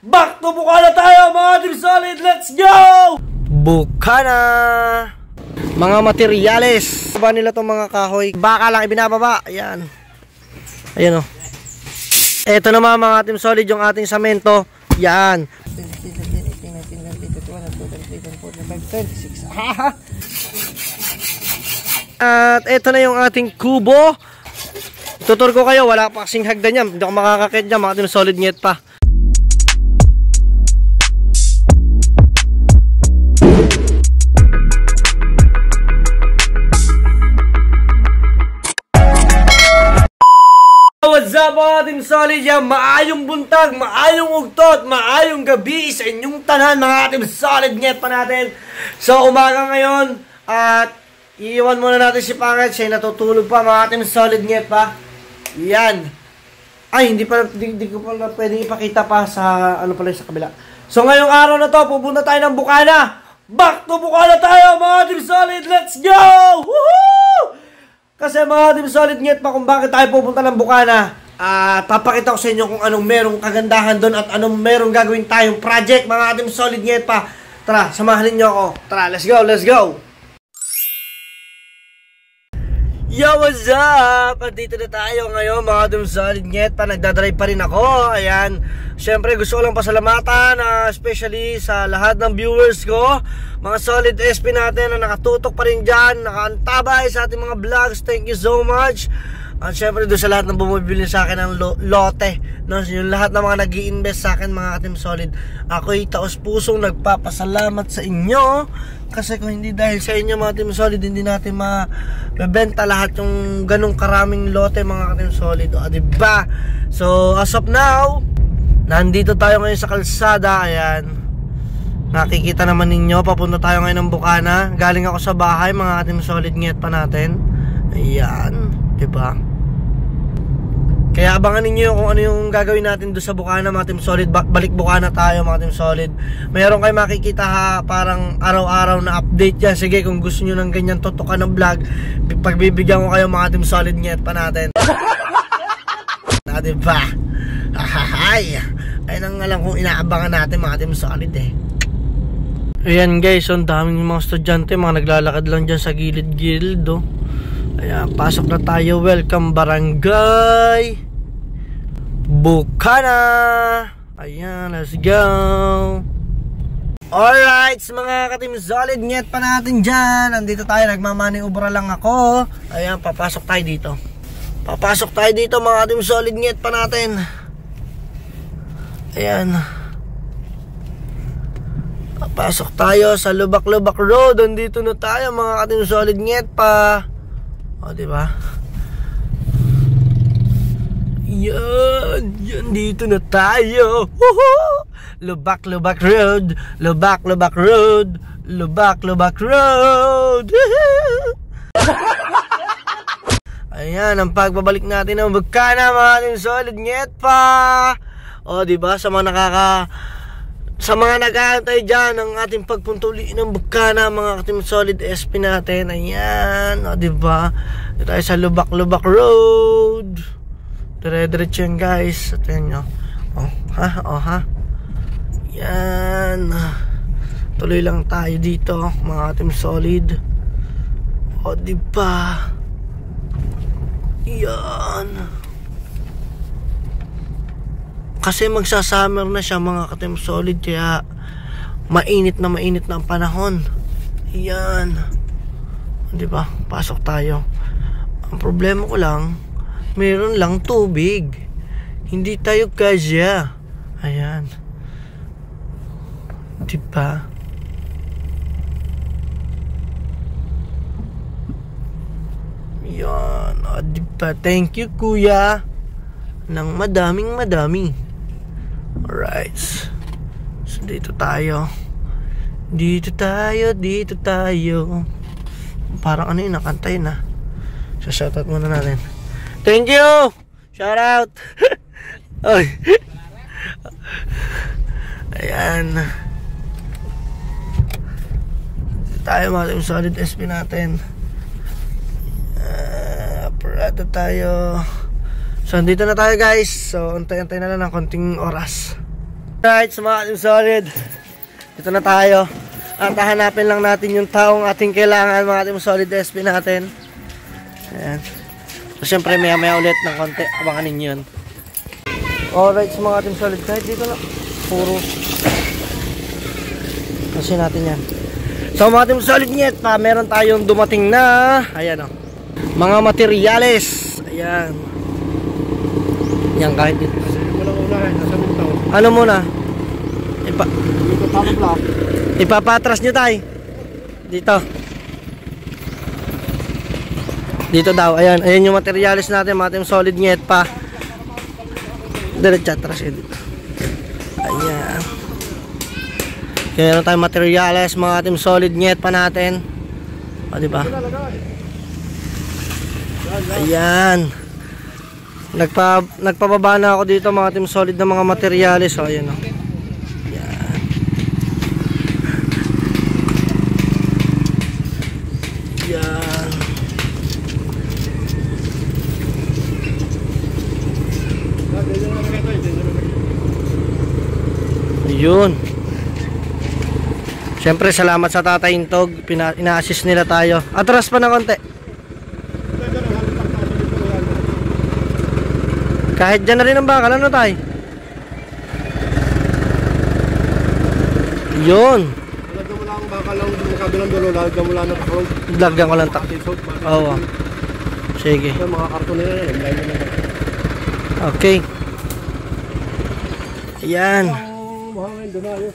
Back to Bukana tayo mga Team Solid! Let's go! Bukana! Mga materyales. Ba nila tong mga kahoy? Baka lang ibinababa. Ayan. Ayan o. Oh. Ito naman mga Team Solid yung ating samento. Yan. At ito na yung ating kubo. Tutur ko kayo, wala pa kasing hagdan yan. Hindi ako makakakit dyan, mga Solid nyet pa. What's up mga Team Solid yan? Maayong buntag, maayong ugtot, maayong gabi sa inyong tanan mga Team Solid Net pa natin. So umaga ngayon at iiwan muna natin si Pangit. Siya natutulog pa mga Team Solid Net pa. Yan. Ay, hindi pa, hindi, hindi ko pala pwede ipakita pa sa, ano pala sa kabila. So ngayong araw na to, pupunta tayo ng Bukana. Back to Bukana tayo mga Team Solid. Let's go! Woohoo! Kasi mga Team Solid Nyet pa kung bakit tayo pupunta ng Bukana, uh, papakita ko sa inyo kung anong merong kagandahan doon at anong merong gagawin tayong project mga Team Solid Nyet pa. Tara, samahan niyo ako. Tara, let's go, let's go! Yo, what's up? Andito na tayo ngayon mga Team Solid Nyet pa. Nagdadrive pa rin ako. Ayan. Siyempre, gusto ko lang pasalamatan, uh, especially sa lahat ng viewers ko mga solid SP natin na nakatutok pa rin dyan, nakaantabay sa ating mga vlogs. Thank you so much. At syempre doon sa lahat ng bumibili sa akin ng lo lote, no? yung lahat ng mga nag invest sa akin mga team solid, ako'y taos pusong nagpapasalamat sa inyo. Kasi kung hindi dahil sa inyo mga team solid, hindi natin mabebenta lahat yung ganong karaming lote mga team solid. O, diba? So, as of now, nandito tayo ngayon sa kalsada. Ayan Nakikita naman ninyo, papunta tayo ngayon ng Bukana. Galing ako sa bahay, mga ating solid nget pa natin. Ayan, 'di ba? Kaya abangan ninyo kung ano yung gagawin natin doon sa Bukana, mga team solid. Balik Bukana tayo, mga team solid. Mayroon kayo makikita ha, parang araw-araw na update yan. Sige, kung gusto niyo ng ganyan totokan ng vlog, pagbibigyan ko kayo mga team solid nget pa natin. na, diba? Hahahay. Ayun ang alam kung inaabangan natin mga team solid eh. Ayan guys, ang daming mga estudyante, mga naglalakad lang dyan sa gilid-gilid oh. Ayan, pasok na tayo. Welcome barangay Bukana! Ayan, let's go! Alright, mga katim solid net pa natin dyan. Nandito tayo, nagmamaniubra lang ako. Ayan, papasok tayo dito. Papasok tayo dito mga katim solid net pa natin. Ayan. Ayan. Pasok tayo sa Lubak-Lubak Road. Andito na tayo mga kating solid nget pa. O, di ba? Yan, yan dito na tayo. Lubak-Lubak Road, Lubak-Lubak Road, Lubak-Lubak Road. Ayan, ang pagbabalik natin ng Bukana mga kating solid nget pa. O, di ba? Sa mga nakaka sa mga nag-aantay dyan ng ating pagpuntuli ng bukana mga katim solid SP natin. Ayan o diba dito tayo sa Lubak-Lubak Road. Dire-diretso yan guys. At yan nyo oh ha? Oh ha? Yan tuloy lang tayo dito mga katim solid. O diba yan kasi magsa-summer na siya mga katim solid kaya mainit na mainit na ang panahon. Yan. 'Di ba? Pasok tayo. Ang problema ko lang, meron lang tubig. Hindi tayo kasya. Ayan. 'Di ba? Yan. O, diba? Thank you, kuya. Nang madaming madami. Alright. So, dito tayo. Dito tayo, dito tayo. Parang ano yun, nakantay na. So, shoutout muna natin. Thank you! Shoutout! Oy. Ayan. Dito tayo mga team solid SP natin. Uh, parada tayo. So, dito na tayo guys. So, antay-antay na lang ng konting oras. Right, sa mga Team Solid. Ito na tayo. At hahanapin lang natin yung taong ating kailangan mga Team Solid SP natin. Ayan. So, syempre maya maya ulit ng konti. Abangan ninyo yun. Alright, sa mga Team Solid. Kahit dito na. Puro. Kasi natin yan. So mga Team Solid nyet pa, meron tayong dumating na, ayan o. Mga materyales. Ayan. Yan kahit dito. Walang unahin, nasa mintaw. Ano muna? Ipa Dito block. ipapatras nyo tay. Dito. Dito daw. Ayan. Ayan yung materialis natin. Mga solid nyet pa. Diretso atras yun dito. Ayan. Kaya meron tayong materialis. Mga team solid nyet pa natin. O diba? Ayan. Nagpa, nagpababa na ako dito mga team solid na mga materialis. O ayan o. Ayan. Ayan. Ayun. Siyempre, salamat sa Tatay Intog. Pina, ina-assist nila tayo. Atras pa na konti. Kahit dyan na rin ang bakal, ano tay? Yun. Lalagyan mo lang baka lang yung kabilang dulo, lalagyan mo lang ng kakalong Lagyan ko lang ta. tisod. Oo. Sige. Yung mga karton nila, naglayin mo na. Okay. Ayan. Ang buhangin, doon na yun.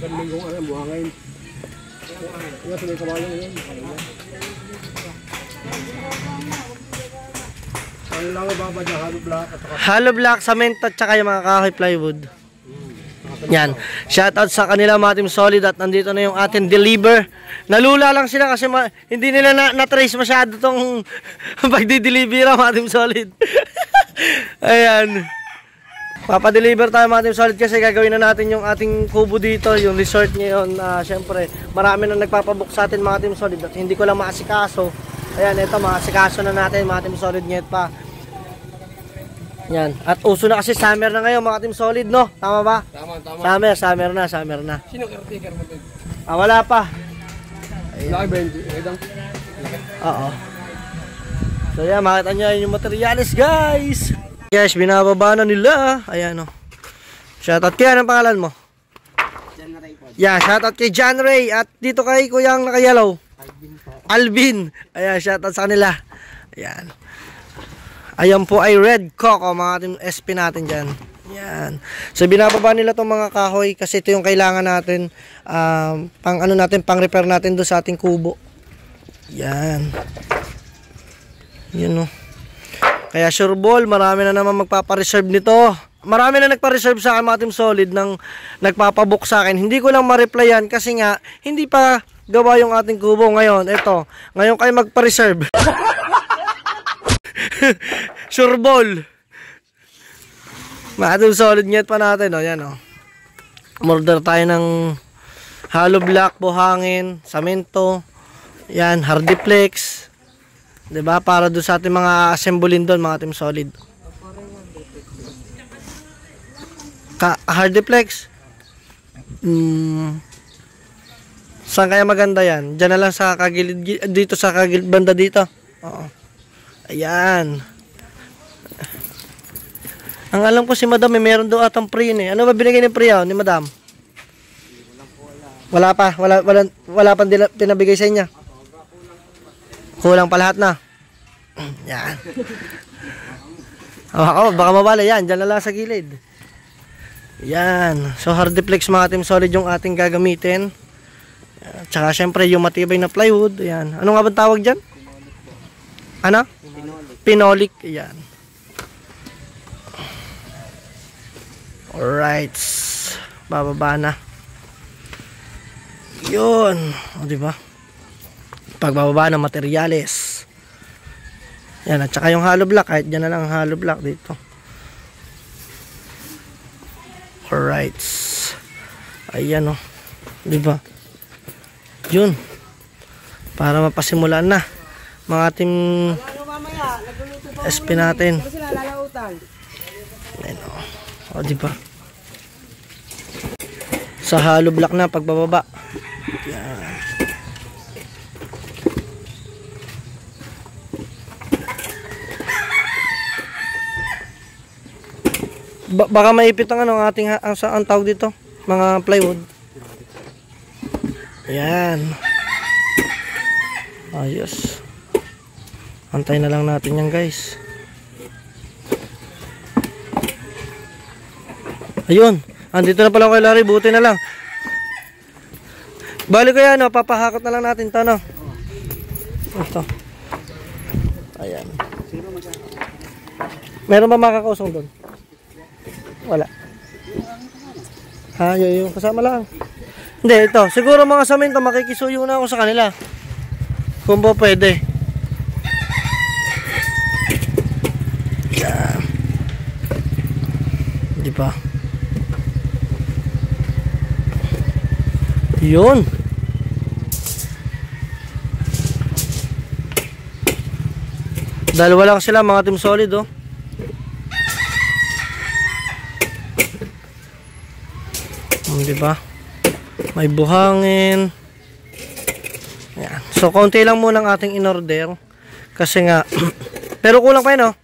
Galing kong ano, buhangin. Yan, sa may kabayan yun. Ano ang babad na hollow block at saka Hollow block, cement at saka yung mga kahoy plywood. Yan. Shoutout sa kanila mga team solid at nandito na yung ating deliver. Nalula lang sila kasi hindi nila na- na-trace masyado tong pagdi-deliver mga team solid. Ayan. Papadeliver tayo mga team solid kasi gagawin na natin yung ating kubo dito, yung resort ngayon. Uh, Siyempre, marami na nagpapabook sa atin mga team solid at hindi ko lang maasikaso. Ayan, ito maasikaso na natin mga team solid ngayon pa. Yan. At uso na kasi summer na ngayon mga team solid, no? Tama ba? Tama, tama. Summer, summer na, summer na. Sino caretaker mo din? Ah, wala pa. Laki ba yung edang? Oo. So yan, makita nyo yun yung materialis, guys. Yes, binababa na nila. Ayan, o. Shoutout kay, anong pangalan mo? Yeah, shoutout kay John Ray. At dito kay kuyang nakayalaw. Alvin. Ayan, shoutout sa kanila. Ayan. Ayan po ay Red Coco, mga team SP natin dyan. Yan. So binababa nila tong mga kahoy kasi ito yung kailangan natin um, pang ano natin, pang repair natin doon sa ating kubo. Yan. Yun o. Kaya sure ball, marami na naman magpapareserve nito. Marami na nagpa-reserve sa akin mga team solid ng nagpapabook sa akin. Hindi ko lang ma-replyan kasi nga hindi pa gawa yung ating kubo ngayon. Ito, ngayon kayo magpa-reserve. sure ball. Mga team solid nyet pa natin. O, yan o. Order tayo ng hollow block, buhangin, samento, yan, hardiplex. 'Di ba? Para doon sa ating mga assemblein doon, mga team solid. Ka hardiplex. Mm. Saan kaya maganda 'yan? Diyan na lang sa kagilid gi- dito sa kagilid banda dito. Oo. Ayan. Ang alam ko si Madam, may meron daw atang pre eh. Ano ba binigay ni pre yun, ni Madam? Wala pa, wala wala wala pang pinabigay sa inyo. Kulang pa lahat na. yan. Oh, ako, baka mabala yan. Diyan na lang sa gilid. Yan. So, hardiplex mga team solid yung ating gagamitin. At Tsaka syempre yung matibay na plywood. Yan. Ano nga ba tawag dyan? Ano? Pinolic. Yan. Alright. Bababa na. Yun. O, diba? pagbababa ng materyales. Yan, at saka yung hollow block, kahit dyan na lang ang hollow block dito. Alright. Ayan o. Diba? Yun. Para mapasimulan na. Mga team SP natin. Ayan o. O, diba? Sa hollow block na pagbababa. Ba baka maipit ang ano ang ating ang, ang tawag dito, mga plywood. Ayan. Ayos. Antay na lang natin yan guys. Ayun. Andito na pala kay Larry. Buti na lang. Bali kaya no, papahakot na lang natin to no. Ito. Ayan. Meron ba makakausong doon? Wala. Ha, yun yung kasama lang. Hindi, ito. Siguro mga saminto, makikisuyo na ako sa kanila. Kung po pwede. Yan. Di ba? Yun. Dalawa lang sila mga team solid oh. Hmm, di ba? May buhangin. Ayan. So, konti lang muna ang ating in-order. Kasi nga, pero kulang pa yun, oh.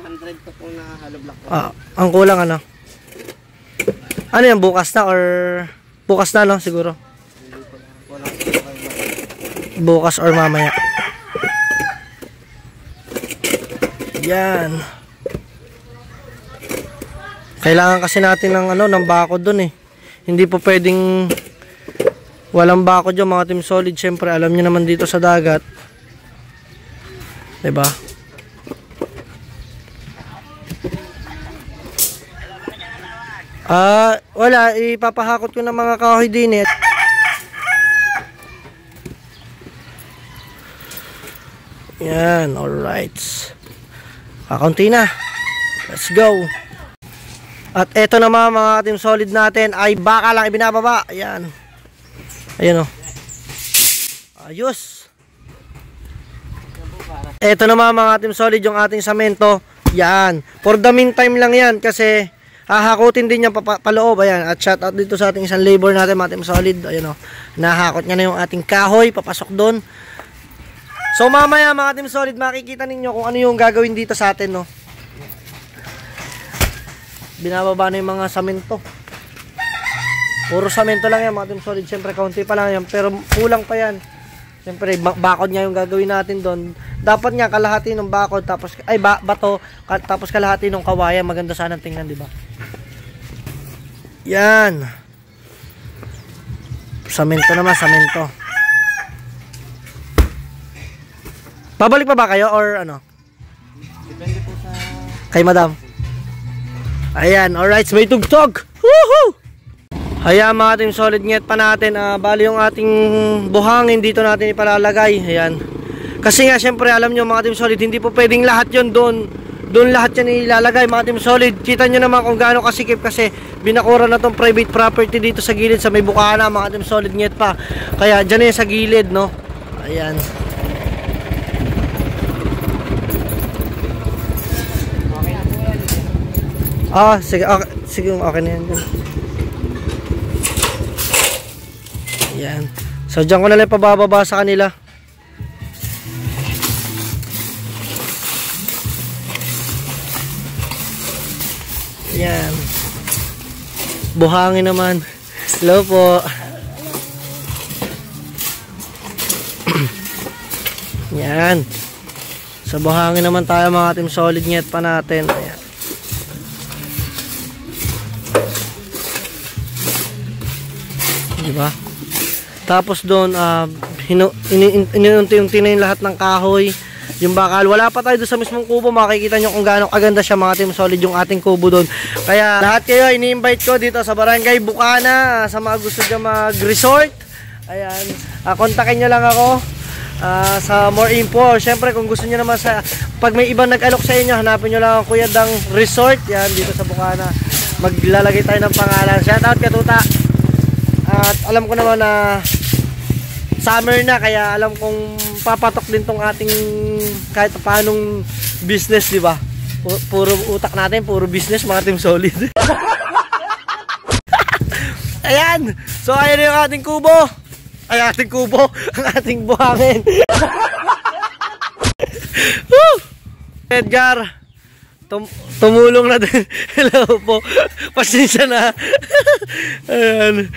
400 to po na hollow block. Ah, ang kulang ano? Ano yan, bukas na or bukas na, no? Siguro. Bukas or mamaya. Yan. Kailangan kasi natin ng ano, ng bakod dun eh. Hindi po pwedeng walang bakod yung mga team solid. Siyempre, alam niyo naman dito sa dagat. ba? Ah, wala. Ipapahakot ko ng mga kahoy din eh. Yan, alright. Kakunti na. Let's go. At eto naman mga team solid natin ay baka lang ibinababa. Ayan. Ayan o. Ayos. Eto naman mga team solid yung ating samento. Yan. For the meantime lang yan kasi hahakutin din pa, paloob. Ayan. At shout out dito sa ating isang labor natin mga team solid. Ayan o. Nahakot niya na yung ating kahoy. Papasok doon. So mamaya mga team solid makikita ninyo kung ano yung gagawin dito sa atin no binababa na yung mga samento. Puro samento lang yan mga team solid. Syempre kaunti pa lang yan pero kulang pa yan. Syempre bakod niya yung gagawin natin doon. Dapat nga kalahati ng bakod tapos ay ba, bato ka, tapos kalahati ng kawayan. Maganda sana tingnan di ba? Yan. Samento naman samento. Babalik pa ba kayo or ano? Depende po sa... kay madam Ayan, alright, may tugtog. Woohoo! Ayan mga team solid nget pa natin. Uh, bali yung ating buhangin dito natin ipalalagay. Ayan. Kasi nga syempre alam nyo mga team solid, hindi po pwedeng lahat yon doon. Doon lahat yan ilalagay mga team solid. Kita nyo naman kung gaano kasikip kasi binakura na tong private property dito sa gilid sa may bukana mga team solid nget pa. Kaya dyan yan sa gilid no. Ayan. Ah, sige, okay, sige, okay na yan. Yan. So, dyan ko na lang pabababa sa kanila. Yan. Buhangin naman. Hello po. Yan. Sa buhangin naman tayo mga team solid net pa natin. Ayan. Di ba? Tapos doon uh, inunti-unti na yung lahat ng kahoy, yung bakal. Wala pa tayo doon sa mismong kubo, makikita nyo kung gaano kaganda siya mga team solid yung ating kubo doon. Kaya lahat kayo ini-invite ko dito sa Barangay Bukana sa mga gusto dyan mag-resort. Ayan, uh, kontakin nyo lang ako uh, sa more info. Siyempre kung gusto niyo naman sa pag may ibang nag-alok sa inyo, hanapin niyo lang ang Kuya Dang Resort. Yan dito sa Bukana. Maglalagay tayo ng pangalan. Shout out Katuta. At alam ko naman na summer na kaya alam kong papatok din tong ating kahit paanong business, di ba? Puro utak natin, puro business, mga team solid. Ayan. So, ayan yung ating kubo. Ay, ating kubo. Ang ating buhangin. Edgar. Tum tumulong na din. Hello po. Pasensya na. Ayan.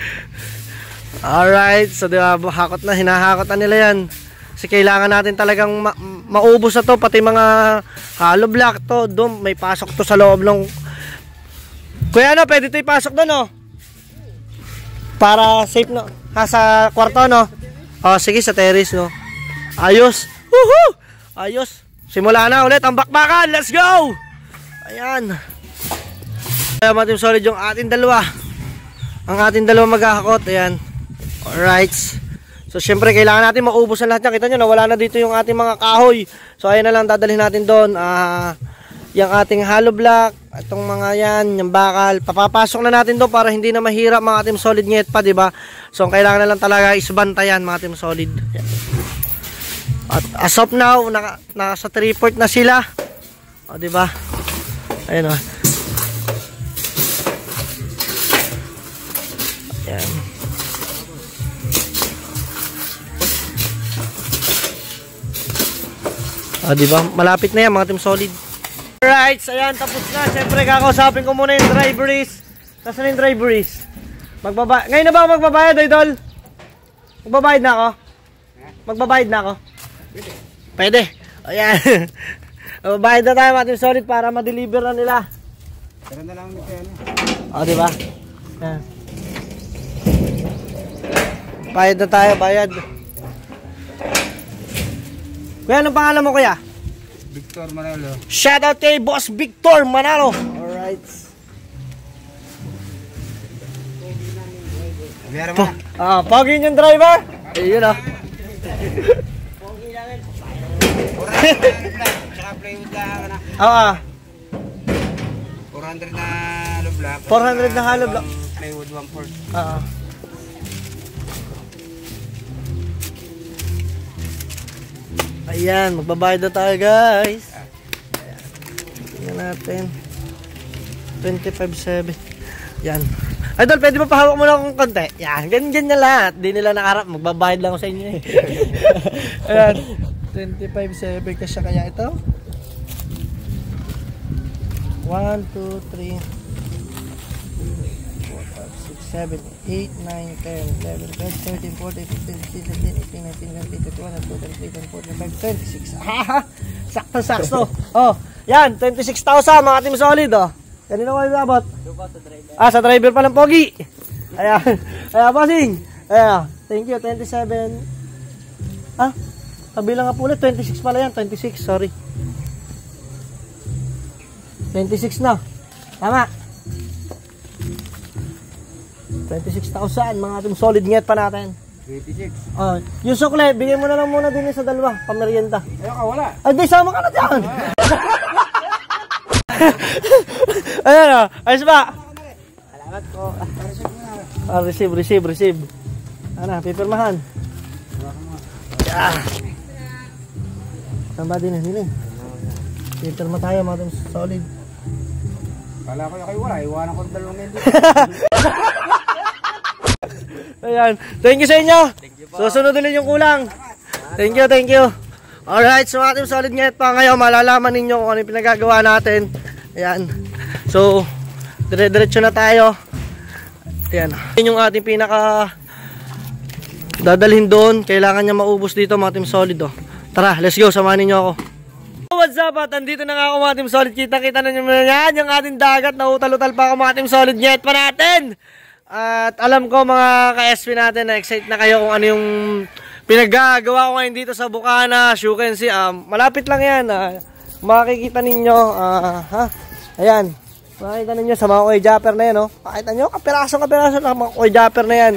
Alright. So, di ba, hakot na. Hinahakot na nila yan. Kasi kailangan natin talagang ma maubos na to. Pati mga hollow block to. Doon, may pasok to sa loob ng... Kuya, ano, pwede to ipasok doon, no? Para safe, no? Ha, sa kwarto, no? Oh, sige, sa terrace, no? Ayos. Woohoo! Ayos. Simula na ulit ang bakbakan. Let's go! Ayan. Kaya matim solid yung ating dalawa. Ang ating dalawa maghahakot. Ayan. Alright. So, syempre, kailangan natin maubos ang lahat yan. Kita nyo, nawala na dito yung ating mga kahoy. So, ayan na lang, dadalhin natin doon. Ah, yung ating hollow block, itong mga yan, yung bakal, papapasok na natin doon para hindi na mahirap mga ating solid net pa, di ba? So, ang kailangan na lang talaga isbantayan mga ating solid. At as of now, naka, nasa 3 port na sila. O, di ba? Ayun o. Ayan. Ah, di ba? Malapit na yan mga team solid. Alright, ayan, tapos na. Siyempre, kakausapin ko muna yung driveries. Nasaan yung driveries? Magbaba Ngayon na ba ako magbabayad, idol? Magbabayad na ako? Magbabayad na ako? Pwede. Ayan. Magbabayad na tayo mga team solid para ma-deliver na nila. Tara na lang nito yan. O, di ba? Ayan. Bayad na tayo, bayad. Kuya, anong pangalan mo, kuya? Victor Manalo. Shoutout kay Boss Victor Manalo. Alright. Meron Po mo na. ah, pogi yung driver. Ayun ah. Tsaka plywood lang na. Oo ah. 400 na hollow block. 400 na hollow block. Plywood 1 Oo. Ayan, magbabayad na tayo guys. Tingnan natin. 25.7. Yan. Idol, pwede ba pahawak mo na akong konti? Yan, ganyan na lahat. Di nila nakarap. Magbabayad lang ako sa inyo eh. Ayan. 25.7 kasi kaya ito. 1, 2, 3, 7, 8, 9, 10, 11, 12, 13, 14, 15, 16, 17, 18, 19, 20, 21, 22, 23, 24, 25, 26. Haha! Sakto-sakto. oh, yan, 26,000 mga team solid, oh. Kanina ko ibabot? Ah, sa driver pa ng pogi. Ayan. Ayan, bossing. Ayan. Thank you, 27. Ah, kabilang nga po ulit, 26 pala yan, 26, sorry. 26 na. Tama. 26,000 mga ating solid net pa natin. 26. Oh, yung sukle, bigyan mo na lang muna din sa dalawa, pamerienda. Ayaw ka, wala. Ay, di, sama ka na dyan. Ayan o, ayos ba? Salamat po. Ah, receive, receive, receive. Ano, pipirmahan. Yeah. Saan ba din nila? Pipirma tayo mga ating solid. Kala ko yung kayo wala. Iwanan ko dalawang hindi. Ayan. Thank you sa inyo. Susunod ulit yung kulang. Thank you, thank you. Alright, so ating solid net pa ngayon. Malalaman ninyo kung ano yung pinagagawa natin. Ayan. So, dire-diretso na tayo. Ayan. Yun yung ating pinaka dadalhin doon. Kailangan niya maubos dito mga team solid. Oh. Tara, let's go. Samahan ninyo ako. What's up at andito na nga ako mga team solid Kita kita na nyo yan Yung ating dagat na utal-utal pa ako mga team solid Net pa natin At alam ko mga ka-SP natin na excited na kayo kung ano yung Pinagagawa ko ngayon dito sa Bukana As you can see um, Malapit lang yan ah. Makikita ninyo ah, ha? Ayan Makikita ninyo sa mga koy japper na yan oh. Makikita nyo kapiraso kapiraso lang mga koy japper na yan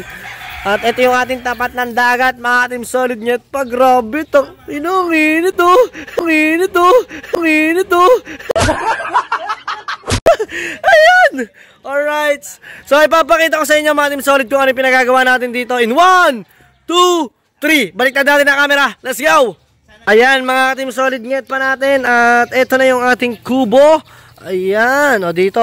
at ito yung ating tapat ng dagat, mga ating solid net pa. Grabe, to. Ino, ang init oh. Ang init oh. Ang init oh. Ayan! Alright. So, ipapakita ko sa inyo mga team solid kung ano yung pinagagawa natin dito. In 1, 2, 3. Balik na natin ang camera. Let's go! Ayan, mga team solid net pa natin. At ito na yung ating kubo. Ayan, o dito.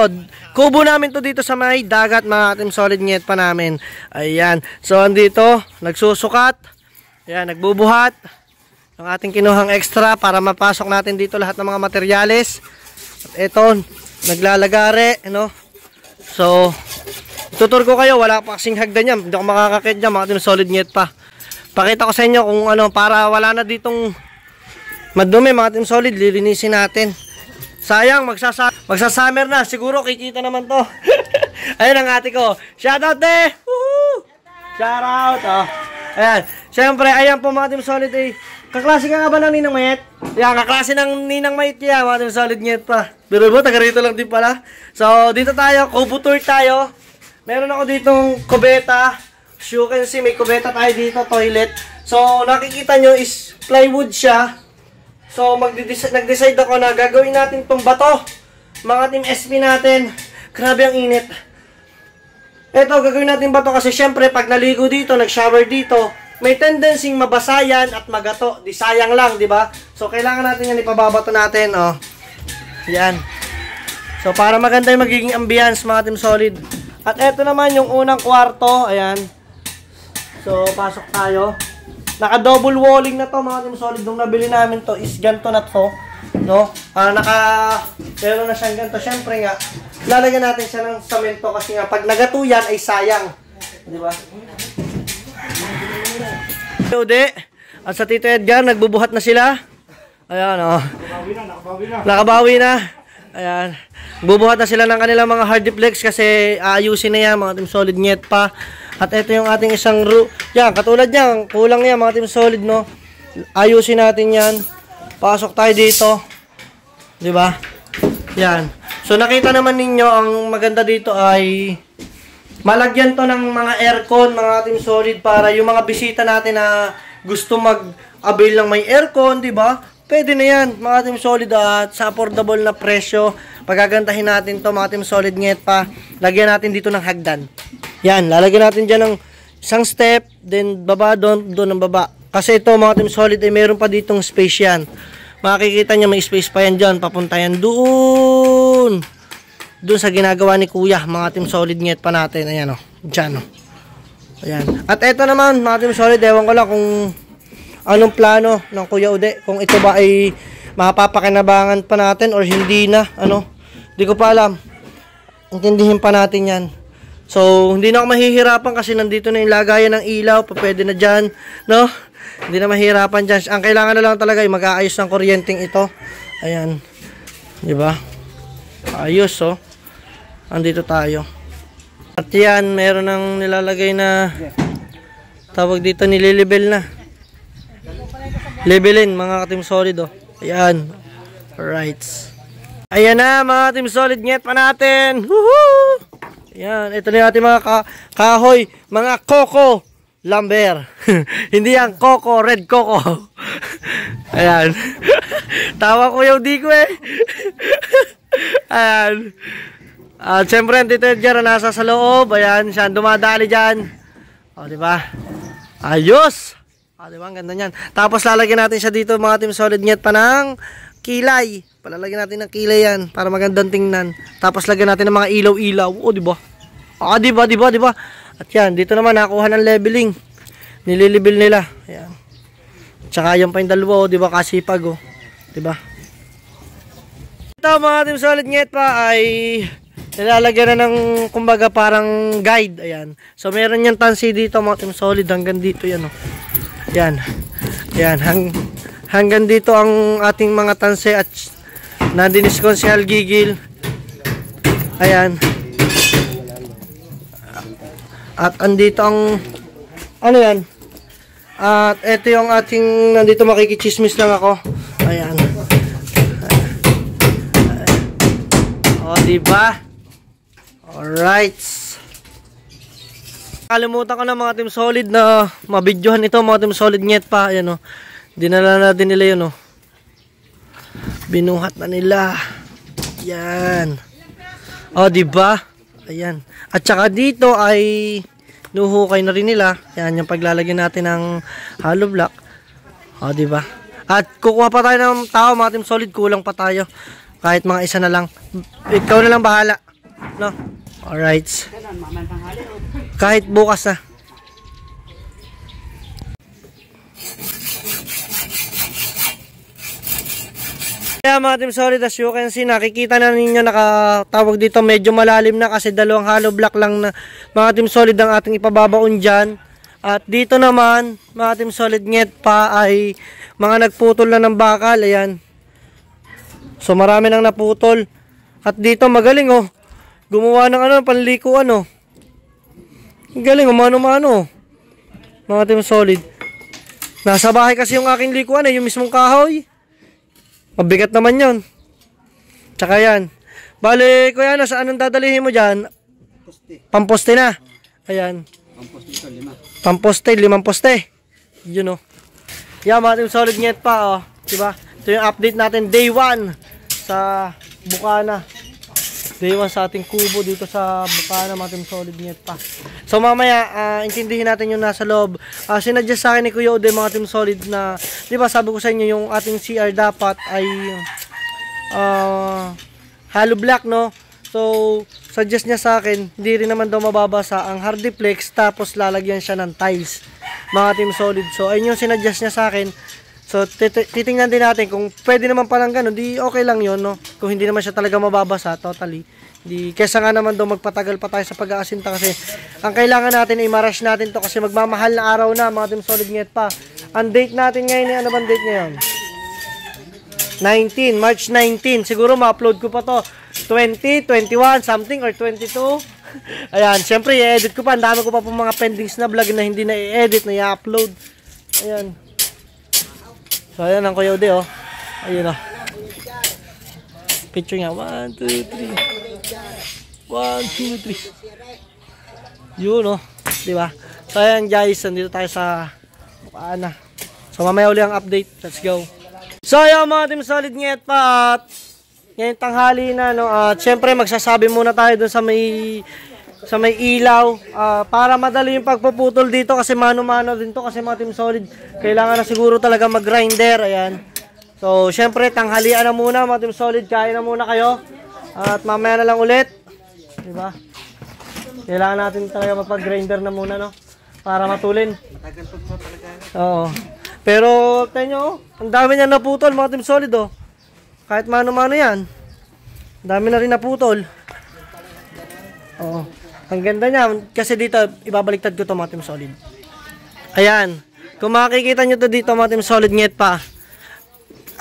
Kubo namin to dito sa may dagat, mga team solid nyet pa namin. Ayan. So, andito, nagsusukat. Ayan, nagbubuhat. Ang ating kinuhang extra para mapasok natin dito lahat ng mga materyales. At ito, naglalagare, no? So, tutur ko kayo, wala pa kasing hagdan yan. Hindi ako makakakit dyan, mga solid nyet pa. Pakita ko sa inyo kung ano, para wala na ditong madumi, mga team solid, lilinisin natin. Sayang, magsasa magsasummer na. Siguro kikita naman to. Ayun ang ate ko. Shoutout de! Woohoo! Shoutout! Oh. Ayan. Siyempre, ayan po mga team solid eh. Kaklase ka nga ba ng Ninang Mayet? Yan, kaklase ng Ninang Mayet yan. Mga team solid nyet pa. Pero mo, taga rito lang din pala. So, dito tayo. Kubo tour tayo. Meron ako ditong kubeta. As you can see, may kubeta tayo dito, toilet. So, nakikita nyo is plywood siya. So, nag-decide ako na gagawin natin tong bato. Mga team SP natin. Grabe ang init. Ito, gagawin natin bato kasi syempre pag naligo dito, nag-shower dito, may tendency mabasa yan at magato. Di sayang lang, di ba? So, kailangan natin yan ipababato natin, oh. Yan. So, para maganda yung magiging ambience, mga team solid. At ito naman yung unang kwarto, ayan. So, pasok tayo. Naka double walling na to mga team solid. Nung nabili namin to is ganto na to. No? Ah, naka pero na siyang ganto. Syempre nga, lalagyan natin siya ng samento kasi nga pag nagato yan ay sayang. Di ba? Ude, at sa Tito Edgar, nagbubuhat na sila. Ayan, oh. Nakabawi na, nakabawi na. Nakabawi na. Ayan. Bubuhat na sila ng kanilang mga hard deflex kasi aayusin na yan, mga team solid nyet pa. At ito yung ating isang ru... Yan, katulad yan. Kulang yan, mga team solid, no? Ayusin natin yan. Pasok tayo dito. Di ba? Yan. So, nakita naman ninyo, ang maganda dito ay... Malagyan to ng mga aircon, mga team solid, para yung mga bisita natin na gusto mag-avail ng may aircon, di ba? Pwede na yan, mga team solid at sa affordable na presyo. Pagagandahin natin to mga team solid nget pa. Lagyan natin dito ng hagdan. Yan, lalagyan natin dyan ng isang step, then baba doon, doon ng baba. Kasi ito mga team solid ay meron pa ditong space yan. Makikita nyo may space pa yan dyan. Papunta yan doon. Doon sa ginagawa ni kuya, mga team solid nget pa natin. Ayan o, oh, dyan o. Oh. Ayan. At ito naman, mga team solid, ewan ko lang kung anong plano ng Kuya Ude. Kung ito ba ay mapapakinabangan pa natin or hindi na. Ano? Hindi ko pa alam. Intindihin pa natin yan. So, hindi na ako mahihirapan kasi nandito na yung lagayan ng ilaw. Pa pwede na dyan. No? Hindi na mahirapan dyan. Ang kailangan na lang talaga ay mag-aayos ng kuryenteng ito. Ayan. Di ba? Ayos, oh. Andito tayo. At yan, meron ng nilalagay na tawag dito nililibel na. Levelin, mga ka-team solid, oh. Ayan. Alright. Ayan na, mga team solid. Nget pa natin. Woohoo! Ayan, ito na ating mga ka kahoy. Mga coco lumber. Hindi yan, coco, red coco. Ayan. Tawa ko yung di ko eh. Ayan. At uh, siyempre, ang Tito Edgar nasa sa loob. Ayan, siya dumadali dyan. O, di ba? Ayos! O, di ba? Ang ganda niyan. Tapos lalagyan natin siya dito, mga team solid net pa ng kilay. Palalagyan natin ng kilay yan para magandang tingnan. Tapos lagyan natin ng mga ilaw-ilaw. O, di ba? Ah, di ba, di ba, di? At yan, dito naman nakuha ng leveling. Nililibil nila. Ayan. Tsaka yan pa yung dalawa, o, di ba? Kasipag, o. Di ba? Ito mga team solid net pa ay nilalagyan na ng kumbaga parang guide. Ayan. So meron yan tansi dito mga team solid hanggang dito yan. Oh. Yan. Yan. Hang, hanggang dito ang ating mga tansi at nandinis ko si Gigil. Ayan. At andito ang ano yan? At ito yung ating nandito makikichismis lang ako. Ayan. O, diba? Alright. Kalimutan ko na mga team solid na mabidyohan ito mga team solid nyet pa. Ayan o. Dinala na din nila yun o. Binuhat na nila. Yan. O, diba? Ayan. At saka dito ay nuhukay na rin nila. Yan yung paglalagyan natin ng hollow block. O, diba? At kukuha pa tayo ng tao mga team solid. Kulang pa tayo. Kahit mga isa na lang. Ikaw na lang bahala. No? Alright. Kahit bukas na. Kaya mga team solid as you can see, nakikita na ninyo nakatawag dito medyo malalim na kasi dalawang hollow block lang na mga team solid ang ating ipababaon dyan. At dito naman, mga team solid nget pa ay mga nagputol na ng bakal. Ayan. So marami nang naputol. At dito magaling oh. Gumawa ng ano, panliko ano. Ang Galing, umano-mano. Mga team solid. Nasa bahay kasi yung aking likuan eh, yung mismong kahoy. Mabigat naman yon. Tsaka yan. Bale, kuya, na saan ang dadalihin mo dyan? Pusti. Pamposte na. Ayan. Pusti ito, lima. Pamposte, limang poste. Yun oh. Yan, mga team solid net pa oh. Diba? Ito yung update natin day 1 sa Bukana. Day 1 sa ating kubo dito sa Bukana, mga team solid net pa. So mamaya, ah, intindihin natin yung nasa loob. Uh, sinadjust sa akin ni Kuya Ode, mga team solid na, di ba sabi ko sa inyo, yung ating CR dapat ay ah, hollow block, no? So, suggest niya sa akin, hindi rin naman daw mababasa ang hardiplex tapos lalagyan siya ng tiles. Mga team solid. So, ayun yung sinuggest niya sa akin. So, tit- titingnan din natin kung pwede naman palang ganun, di okay lang yon no? Kung hindi naman siya talaga mababasa, totally. Di, kesa nga naman daw magpatagal pa tayo sa pag-aasinta kasi ang kailangan natin ay ma-rush natin to kasi magmamahal na araw na mga team solid net pa. Ang date natin ngayon, ay ano bang date ngayon? 19, March 19. Siguro ma-upload ko pa to 20, 21, something or 22. Ayan, syempre i-edit ko pa. Ang dami ko pa pong mga pendings na vlog na hindi na i-edit, na i-upload. Ayan. So, ayan ang Kuya Ude, oh. Ayun, oh. Picture nga. 1, 2, 3. 1, 2, 3. Yun, oh. Di ba? So, ayan guys. Nandito tayo sa Bukaana. So, mamaya uli ang update. Let's go. So, ayan mga team solid nget pa at ngayon tanghali na, no? At syempre, magsasabi muna tayo dun sa may sa may ilaw ah, para madali yung pagpuputol dito kasi mano-mano din to kasi mga team solid kailangan na siguro talaga mag-grinder ayan so syempre tanghalian na muna mga team solid kain na muna kayo at mamaya na lang ulit di ba kailangan natin talaga mapag-grinder na muna no para matulin. Oo. Pero, tayo ang dami niya naputol, mga team solid, oh. Kahit mano-mano yan. Dami na rin naputol. Oo. Ang ganda niya, kasi dito, ibabaliktad ko to mga team solid. Ayan. Kung makikita nyo to dito, mga team solid, nget pa.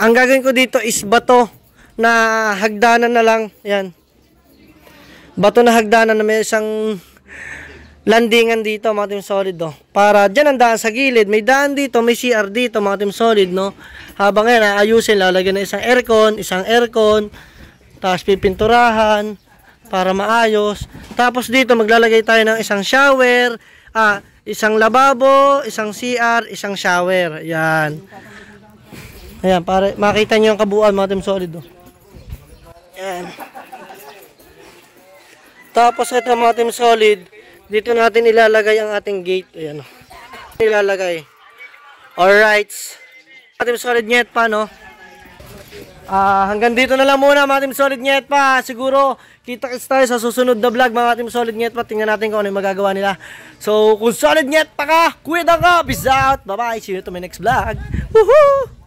Ang gagawin ko dito is bato na hagdanan na lang. Ayan. Bato na hagdanan na may isang landingan dito mga team solid no. Para dyan ang daan sa gilid. May daan dito, may CR dito mga team solid no. Habang yan, ayusin, lalagyan ng isang aircon, isang aircon, tapos pipinturahan para maayos. Tapos dito maglalagay tayo ng isang shower, ah, isang lababo, isang CR, isang shower. Yan. Ayan, para makita nyo yung kabuuan mga team solid no. Yan. Tapos ito mga team solid, dito natin ilalagay ang ating gate. Ayan o. Ilalagay. Alright. Team solid net pa no. Ah, hanggang dito na lang muna mga team solid net pa. Siguro kita kits tayo sa susunod na vlog mga team solid net pa. Tingnan natin kung ano yung magagawa nila. So, kung solid net pa ka, kuwida ka. Peace out. Bye bye. See you to my next vlog. Woohoo!